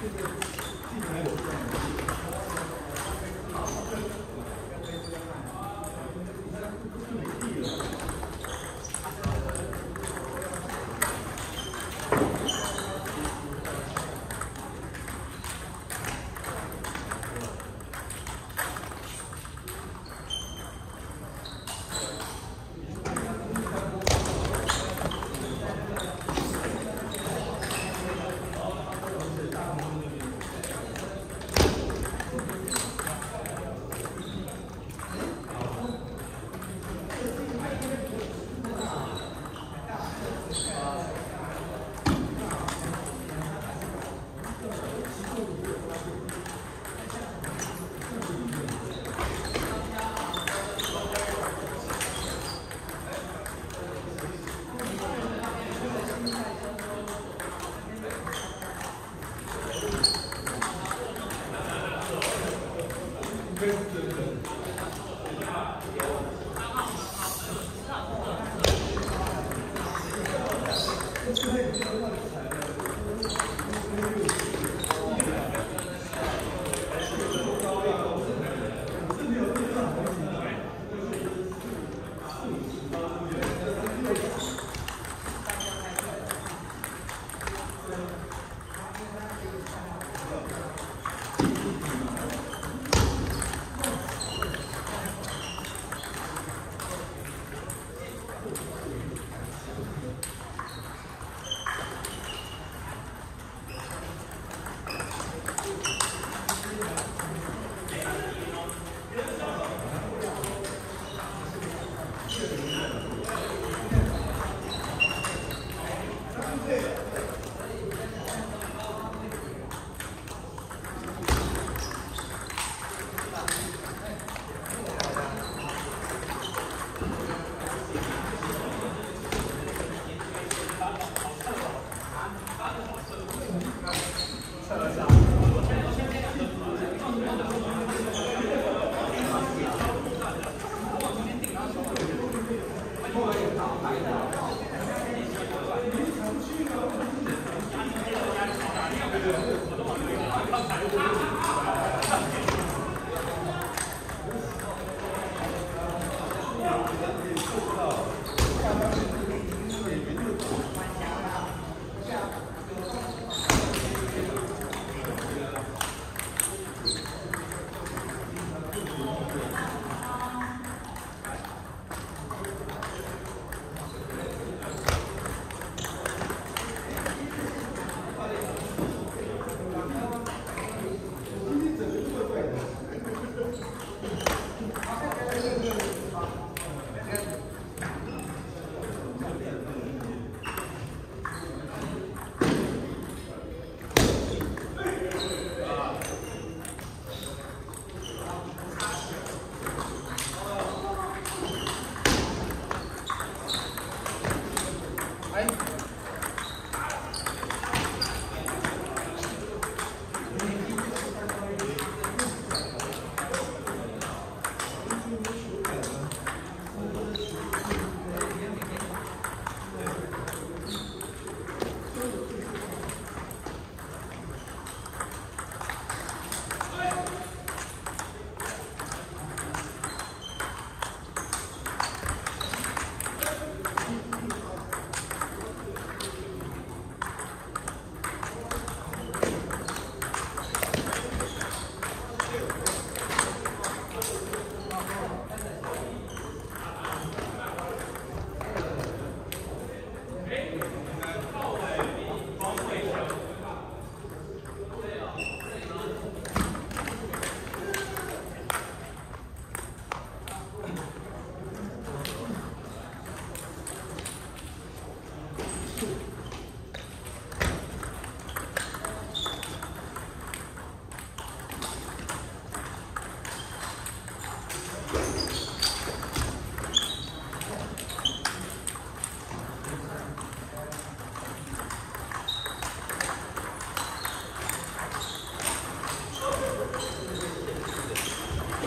谢谢，进来有这样的。Thank you.